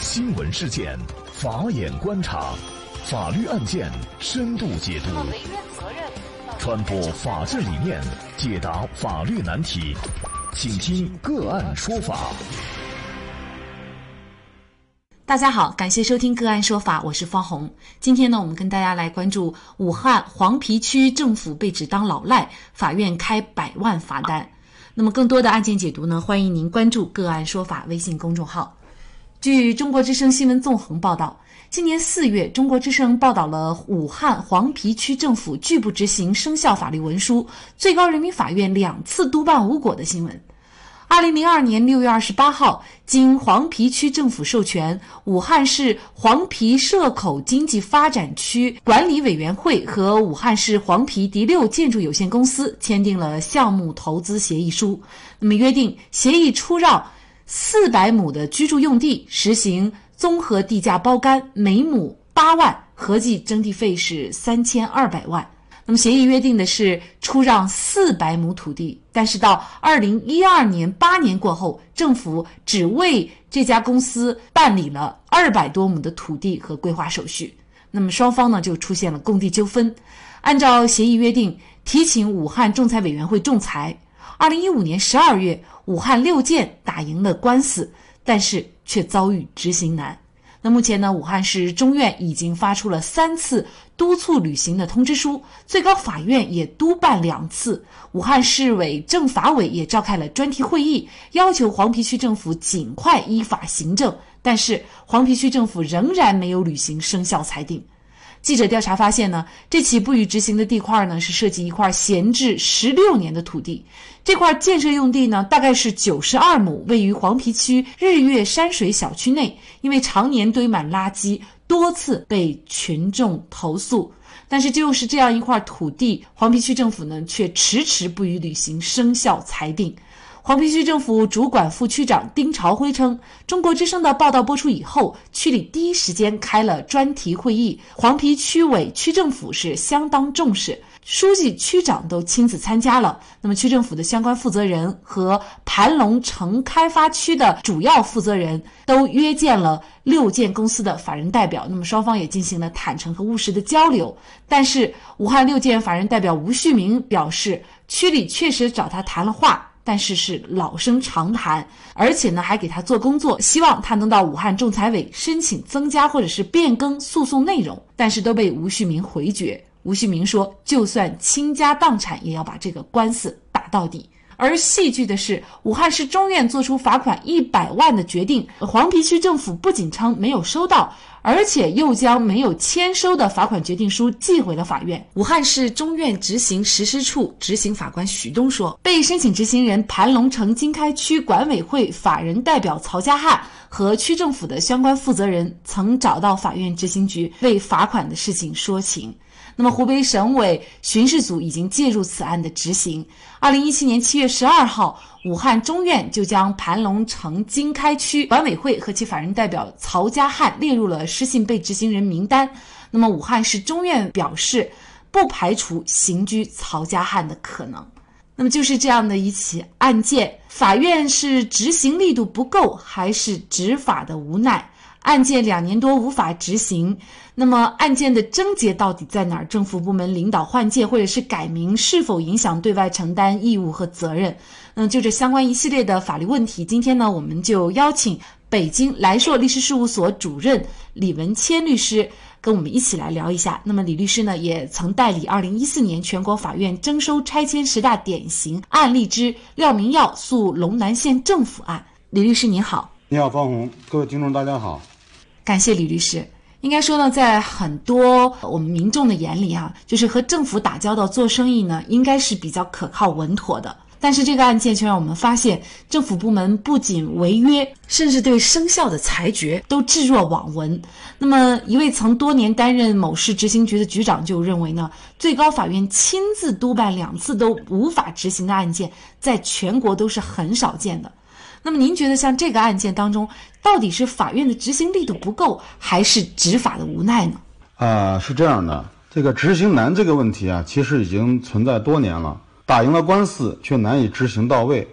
新闻事件，法眼观察，法律案件深度解读，传播法治理念，解答法律难题，请听个案说法。大家好，感谢收听个案说法，我是方红。今天呢，我们跟大家来关注武汉黄陂区政府被指当老赖，法院开百万罚单。那么更多的案件解读呢，欢迎您关注个案说法微信公众号。据中国之声新闻纵横报道，今年四月，中国之声报道了武汉黄陂区政府拒不执行生效法律文书，最高人民法院两次督办无果的新闻。二零零二年六月二十八号，经黄陂区政府授权，武汉市黄陂社口经济发展区管理委员会和武汉市黄陂第六建筑有限公司签订了项目投资协议书。那么约定，协议出让。四百亩的居住用地实行综合地价包干，每亩八万，合计征地费是三千二百万。那么协议约定的是出让四百亩土地，但是到二零一二年八年过后，政府只为这家公司办理了二百多亩的土地和规划手续。那么双方呢就出现了供地纠纷，按照协议约定，提请武汉仲裁委员会仲裁。二零一五年十二月，武汉六建打赢了官司，但是却遭遇执行难。那目前呢，武汉市中院已经发出了三次督促履行的通知书，最高法院也督办两次，武汉市委政法委也召开了专题会议，要求黄陂区政府尽快依法行政。但是黄陂区政府仍然没有履行生效裁定。记者调查发现呢，这起不予执行的地块呢，是涉及一块闲置十六年的土地。这块建设用地呢，大概是九十二亩，位于黄陂区日月山水小区内，因为常年堆满垃圾，多次被群众投诉。但是就是这样一块土地，黄陂区政府呢，却迟迟不予履行生效裁定。黄陂区政府主管副区长丁朝辉称，中国之声的报道播出以后，区里第一时间开了专题会议，黄陂区委、区政府是相当重视，书记、区长都亲自参加了。那么，区政府的相关负责人和盘龙城开发区的主要负责人都约见了六建公司的法人代表，那么双方也进行了坦诚和务实的交流。但是，武汉六建法人代表吴旭明表示，区里确实找他谈了话。但是是老生常谈，而且呢还给他做工作，希望他能到武汉仲裁委申请增加或者是变更诉讼内容，但是都被吴旭明回绝。吴旭明说，就算倾家荡产，也要把这个官司打到底。而戏剧的是，武汉市中院作出罚款一百万的决定，黄陂区政府不仅称没有收到，而且又将没有签收的罚款决定书寄回了法院。武汉市中院执行实施处执行法官许东说，被申请执行人盘龙城经开区管委会法人代表曹家汉和区政府的相关负责人曾找到法院执行局为罚款的事情说情。那么，湖北省委巡视组已经介入此案的执行。二零一七年七月十二号，武汉中院就将盘龙城经开区管委会和其法人代表曹家汉列入了失信被执行人名单。那么，武汉市中院表示，不排除刑拘曹家汉的可能。那么，就是这样的一起案件，法院是执行力度不够，还是执法的无奈？案件两年多无法执行。那么案件的症结到底在哪儿？政府部门领导换届或者是改名，是否影响对外承担义务和责任？嗯，就这相关一系列的法律问题，今天呢，我们就邀请北京来硕律师事务所主任李文谦律师跟我们一起来聊一下。那么李律师呢，也曾代理二零一四年全国法院征收拆迁十大典型案例之廖明耀诉龙南县政府案。李律师您好，你好方红，各位听众大家好，感谢李律师。应该说呢，在很多我们民众的眼里啊，就是和政府打交道做生意呢，应该是比较可靠稳妥的。但是这个案件却让我们发现，政府部门不仅违约，甚至对生效的裁决都置若罔闻。那么，一位曾多年担任某市执行局的局长就认为呢，最高法院亲自督办两次都无法执行的案件，在全国都是很少见的。那么您觉得像这个案件当中，到底是法院的执行力度不够，还是执法的无奈呢？啊，是这样的，这个执行难这个问题啊，其实已经存在多年了。打赢了官司却难以执行到位，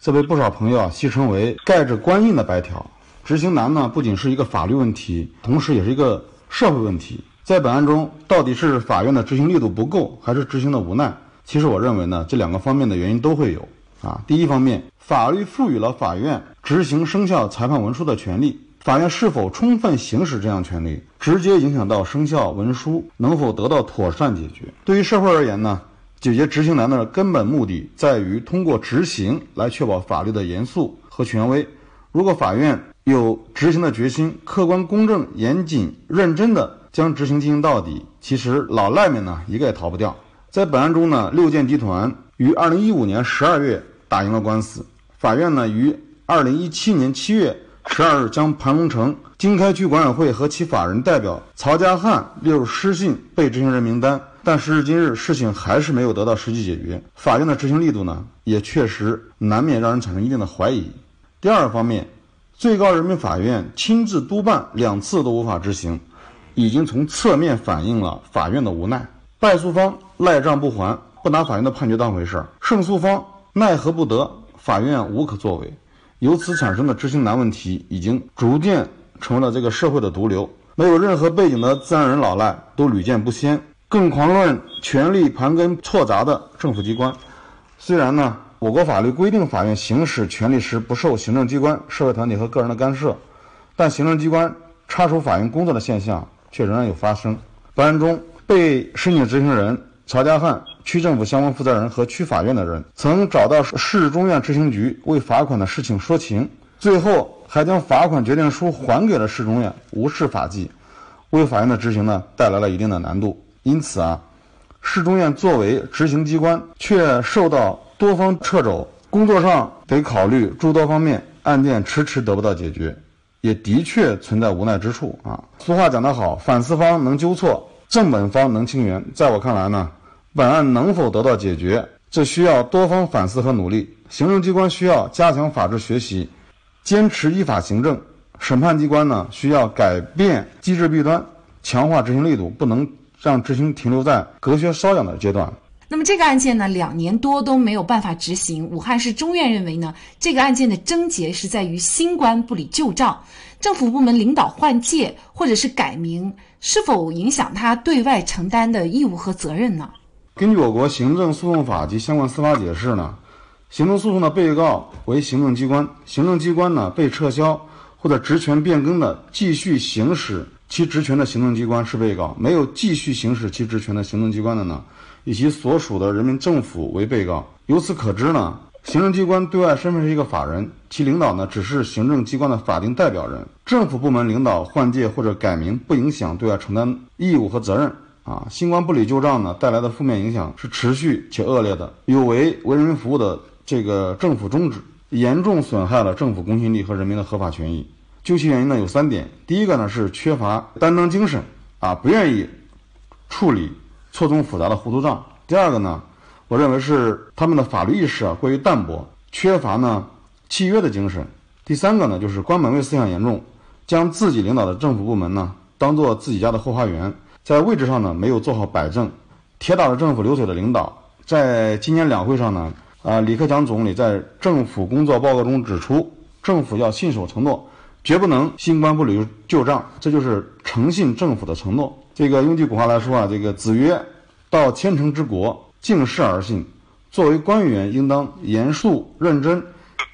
这被不少朋友戏称为盖着官印的白条。执行难呢，不仅是一个法律问题，同时也是一个社会问题。在本案中，到底是法院的执行力度不够，还是执行的无奈？其实我认为呢，这两个方面的原因都会有。啊，第一方面，法律赋予了法院执行生效裁判文书的权利，法院是否充分行使这样权利，直接影响到生效文书能否得到妥善解决。对于社会而言呢，解决执行难的根本目的在于通过执行来确保法律的严肃和权威。如果法院有执行的决心，客观公正、严谨、认真的。将执行进行到底，其实老赖们呢一个也逃不掉。在本案中呢，六建集团于二零一五年十二月打赢了官司，法院呢于二零一七年七月十二日将盘龙城经开区管委会和其法人代表曹家汉列入失信被执行人名单。但时至今日，事情还是没有得到实际解决，法院的执行力度呢也确实难免让人产生一定的怀疑。第二方面，最高人民法院亲自督办两次都无法执行。已经从侧面反映了法院的无奈，败诉方赖账不还，不拿法院的判决当回事儿；胜诉方奈何不得，法院无可作为。由此产生的执行难问题，已经逐渐成为了这个社会的毒瘤。没有任何背景的自然人老赖都屡见不鲜，更遑论权力盘根错杂的政府机关。虽然呢，我国法律规定法院行使权力时不受行政机关、社会团体和个人的干涉，但行政机关插手法院工作的现象。却仍然有发生。本案中，被申请执行人曹家汉、区政府相关负责人和区法院的人，曾找到市中院执行局为罚款的事情说情，最后还将罚款决定书还给了市中院，无视法纪，为法院的执行呢带来了一定的难度。因此啊，市中院作为执行机关，却受到多方掣肘，工作上得考虑诸多方面，案件迟迟得不到解决。也的确存在无奈之处啊。俗话讲得好，反思方能纠错，正本方能清源。在我看来呢，本案能否得到解决，这需要多方反思和努力。行政机关需要加强法治学习，坚持依法行政；审判机关呢，需要改变机制弊端，强化执行力度，不能让执行停留在隔靴搔痒的阶段。那么这个案件呢，两年多都没有办法执行。武汉市中院认为呢，这个案件的症结是在于新官不理旧账，政府部门领导换届或者是改名，是否影响他对外承担的义务和责任呢？根据我国行政诉讼法及相关司法解释呢，行政诉讼的被告为行政机关，行政机关呢被撤销或者职权变更的，继续行使其职权的行政机关是被告；没有继续行使其职权的行政机关的呢？以其所属的人民政府为被告，由此可知呢，行政机关对外身份是一个法人，其领导呢只是行政机关的法定代表人。政府部门领导换届或者改名，不影响对外承担义务和责任。啊，新官不理旧账呢，带来的负面影响是持续且恶劣的，有违为人民服务的这个政府宗旨，严重损害了政府公信力和人民的合法权益。究其原因呢，有三点：第一个呢是缺乏担当精神，啊，不愿意处理。错综复杂的糊涂账。第二个呢，我认为是他们的法律意识啊过于淡薄，缺乏呢契约的精神。第三个呢，就是官本位思想严重，将自己领导的政府部门呢当做自己家的后花园，在位置上呢没有做好摆正，铁打的政府流水的领导。在今年两会上呢，啊，李克强总理在政府工作报告中指出，政府要信守承诺，绝不能新官不履旧账，这就是诚信政府的承诺。这个用句古话来说啊，这个子曰：“到千乘之国，敬事而信。”作为官员，应当严肃认真、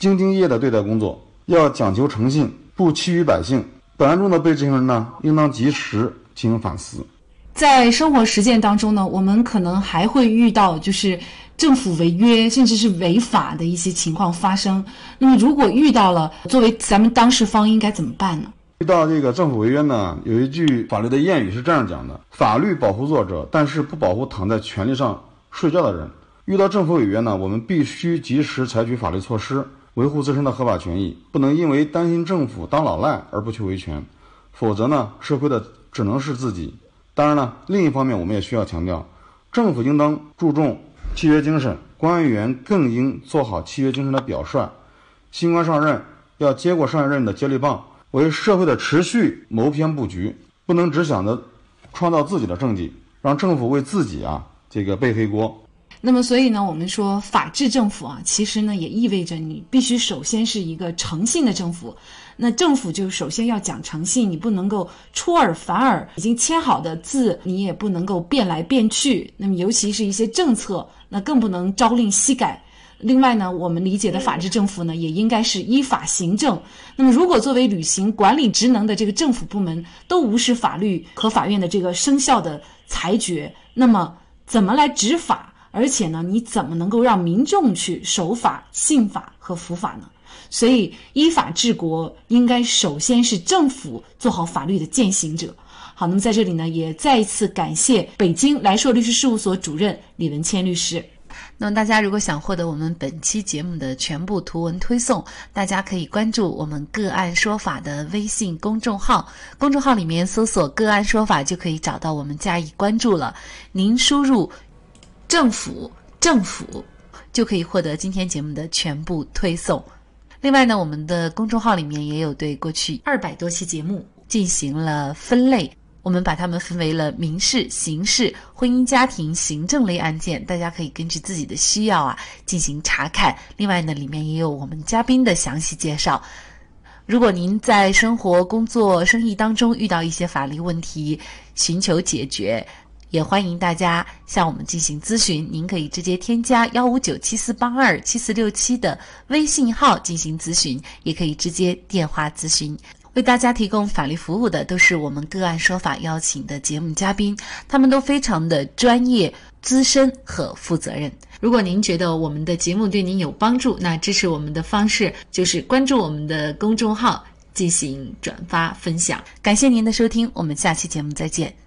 兢兢业业地对待工作，要讲求诚信，不欺于百姓。本案中的被执行人呢，应当及时进行反思。在生活实践当中呢，我们可能还会遇到就是政府违约甚至是违法的一些情况发生。那么，如果遇到了，作为咱们当事方应该怎么办呢？遇到这个政府违约呢，有一句法律的谚语是这样讲的：法律保护弱者，但是不保护躺在权利上睡觉的人。遇到政府违约呢，我们必须及时采取法律措施，维护自身的合法权益，不能因为担心政府当老赖而不去维权，否则呢，吃亏的只能是自己。当然了，另一方面，我们也需要强调，政府应当注重契约精神，官员更应做好契约精神的表率。新官上任要接过上一任的接力棒。为社会的持续谋篇布局，不能只想着创造自己的政绩，让政府为自己啊这个背黑锅。那么，所以呢，我们说法治政府啊，其实呢，也意味着你必须首先是一个诚信的政府。那政府就首先要讲诚信，你不能够出尔反尔，已经签好的字你也不能够变来变去。那么，尤其是一些政策，那更不能朝令夕改。另外呢，我们理解的法治政府呢，也应该是依法行政。那么，如果作为履行管理职能的这个政府部门都无视法律和法院的这个生效的裁决，那么怎么来执法？而且呢，你怎么能够让民众去守法、信法和服法呢？所以，依法治国应该首先是政府做好法律的践行者。好，那么在这里呢，也再一次感谢北京来硕律师事务所主任李文谦律师。那么，大家如果想获得我们本期节目的全部图文推送，大家可以关注我们“个案说法”的微信公众号，公众号里面搜索“个案说法”就可以找到我们加以关注了。您输入。政府政府就可以获得今天节目的全部推送。另外呢，我们的公众号里面也有对过去二百多期节目进行了分类，我们把它们分为了民事、刑事、婚姻家庭、行政类案件，大家可以根据自己的需要啊进行查看。另外呢，里面也有我们嘉宾的详细介绍。如果您在生活、工作、生意当中遇到一些法律问题，寻求解决。也欢迎大家向我们进行咨询，您可以直接添加幺五九七四八二七四六七的微信号进行咨询，也可以直接电话咨询。为大家提供法律服务的都是我们个案说法邀请的节目嘉宾，他们都非常的专业、资深和负责任。如果您觉得我们的节目对您有帮助，那支持我们的方式就是关注我们的公众号进行转发分享。感谢您的收听，我们下期节目再见。